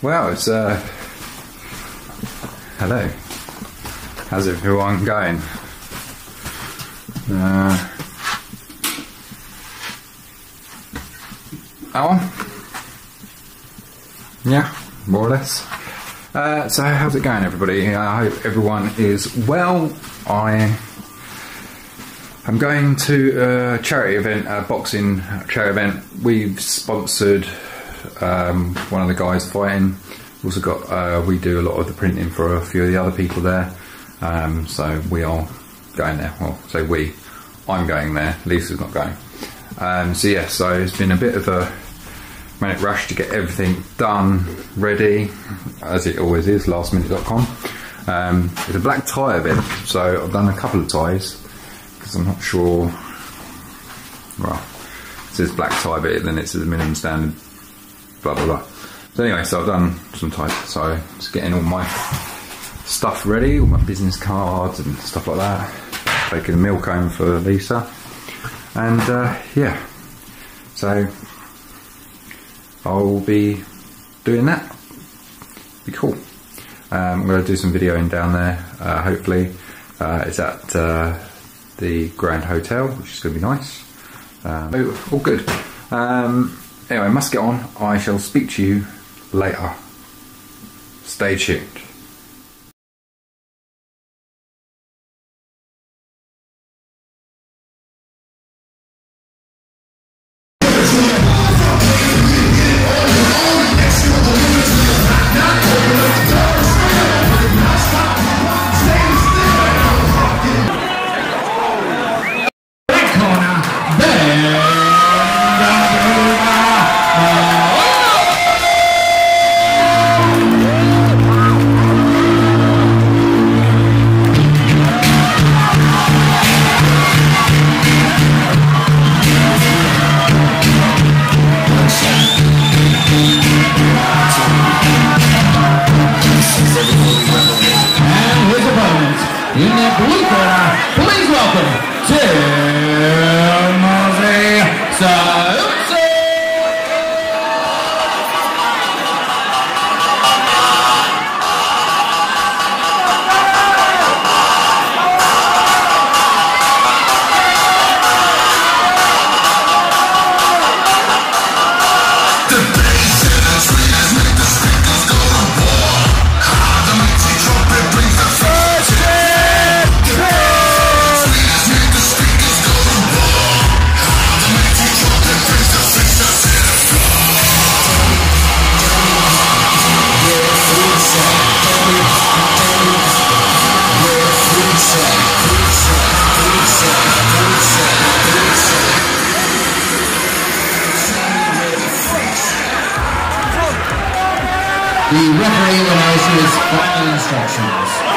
Well, it's uh, hello. How's everyone going? Uh, on? Yeah, more or less. Uh, so, how's it going, everybody? I hope everyone is well. I I am going to a charity event, a boxing charity event. We've sponsored um, one of the guys fighting. Also got uh, we do a lot of the printing for a few of the other people there. Um, so we are going there. Well, so we, I'm going there. Lisa's not going. Um, so yeah, so it's been a bit of a manic rush to get everything done, ready, as it always is. Lastminute.com. Um, it's a black tie event, so I've done a couple of ties because I'm not sure. Well, it says black tie, but then it says minimum standard blah blah blah. So anyway, so I've done some type. So just getting all my stuff ready, all my business cards and stuff like that. Taking a milk home for Lisa, and uh, yeah, so I'll be doing that. Be cool. Um, I'm going to do some videoing down there. Uh, hopefully, uh, it's at uh, the Grand Hotel, which is going to be nice. Um, oh, all good. Um, Anyway, I must get on. I shall speak to you later. Stay tuned. Tim. The referee will issue his final instructions.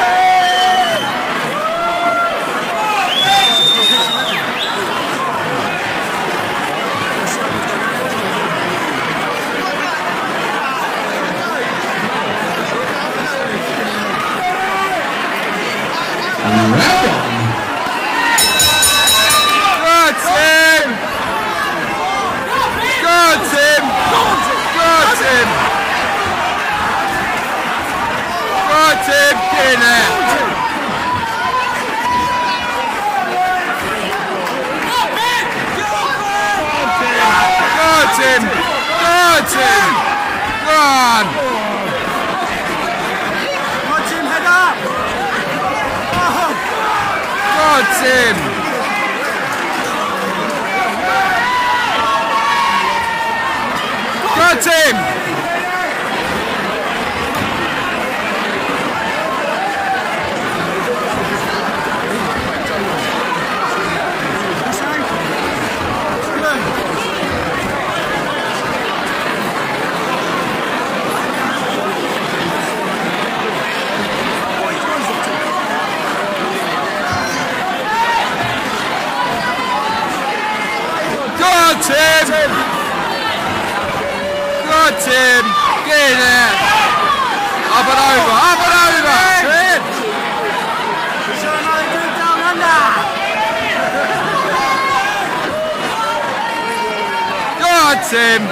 Martin! Run! Martin, head up! Oh. Martin! Martin! Martin! Get in there. Up and over. Up and over. Good. God, Tim.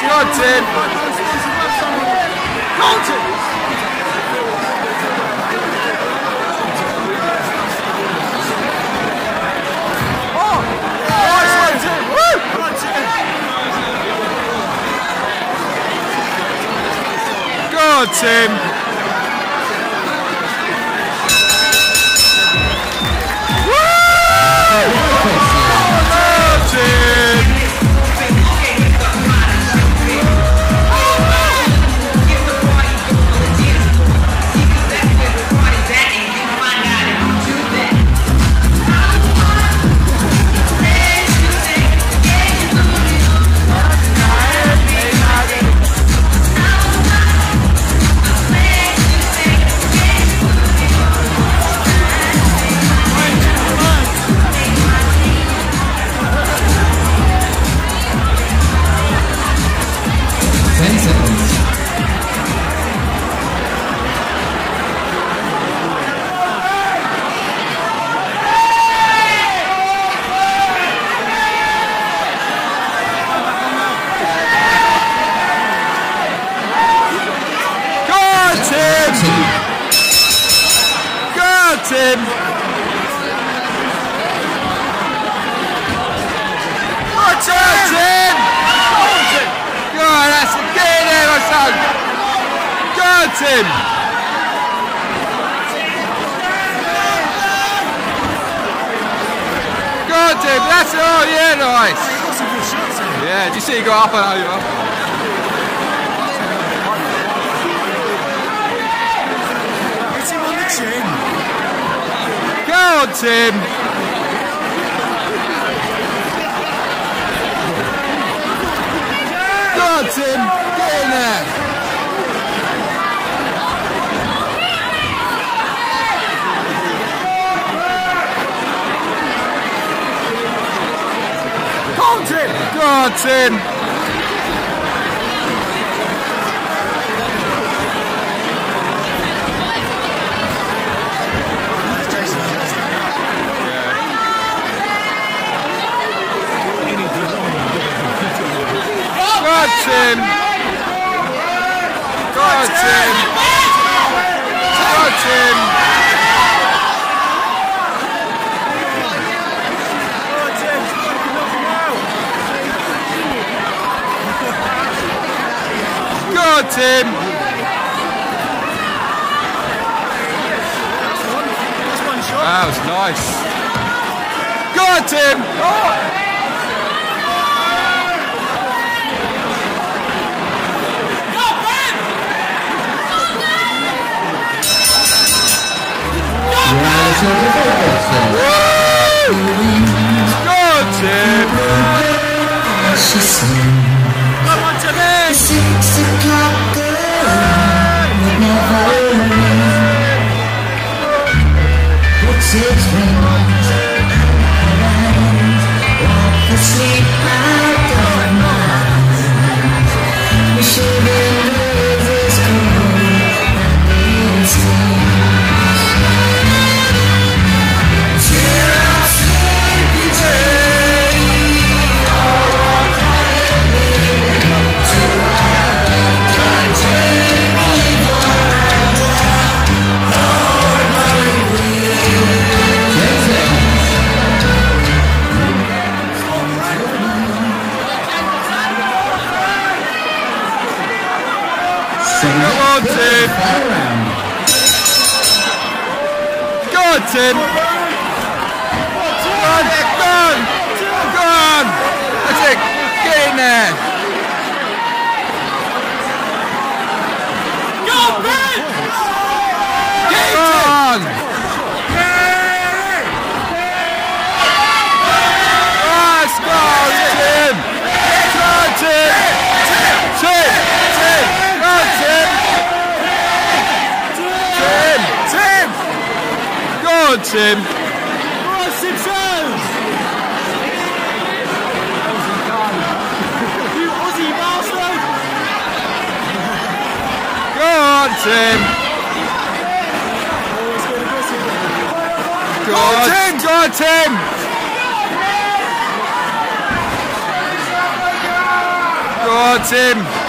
God, Tim. Go Tim. Go on, Tim. Watch out, Tim. Go on, that's there, my son. Go Tim. Go Tim. That's it. Oh, yeah, nice. Yeah, do you see you go up and over? Hit Go Tim. Go Tim. Get in there. Go on, Tim. Go Tim. Go on, Tim. On, Tim. Knock him. Go Tim. That was nice. Go Tim. Round to the Come on, Tim. Go on, Tim. Go on, go on. Go on. That's it. Get in there. Go on, Ben. Go on. Let's go, Tim. Go on, Tim. Tim. Tim. Go on, Tim. Tim. Tim. Go on, Tim. Right, Simpsons. You Aussie bastard. Go on, Tim. Always good aggressive. Go oh, on, Tim. Go on, Tim. Go on, Tim.